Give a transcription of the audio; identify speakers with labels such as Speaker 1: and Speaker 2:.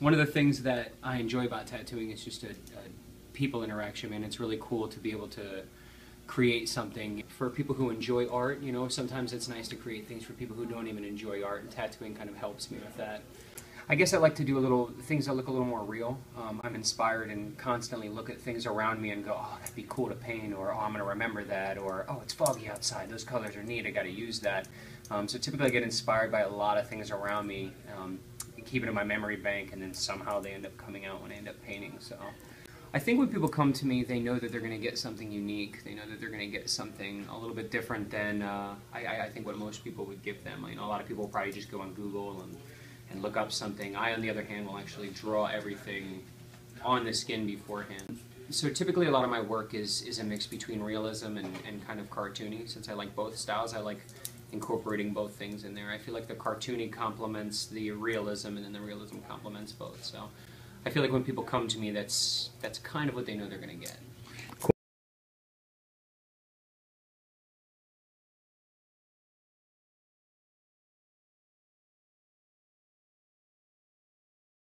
Speaker 1: one of the things that I enjoy about tattooing is just a, a people interaction. and it's really cool to be able to create something for people who enjoy art. You know, sometimes it's nice to create things for people who don't even enjoy art, and tattooing kind of helps me with that. I guess I like to do a little things that look a little more real. Um, I'm inspired and constantly look at things around me and go, "Oh, that'd be cool to paint," or "Oh, I'm going to remember that," or "Oh, it's foggy outside. Those colors are neat. I got to use that." Um, so typically, I get inspired by a lot of things around me, um, keep it in my memory bank, and then somehow they end up coming out when I end up painting. So. I think when people come to me, they know that they're going to get something unique. They know that they're going to get something a little bit different than uh, I, I, think what most people would give them. You know, a lot of people probably just go on Google and, and look up something. I, on the other hand, will actually draw everything on the skin beforehand. So typically, a lot of my work is is a mix between realism and, and kind of cartoony. Since I like both styles, I like incorporating both things in there. I feel like the cartoony complements the realism, and then the realism complements both. So I feel like when people come to me, that's that's kind of what they know they're going to get.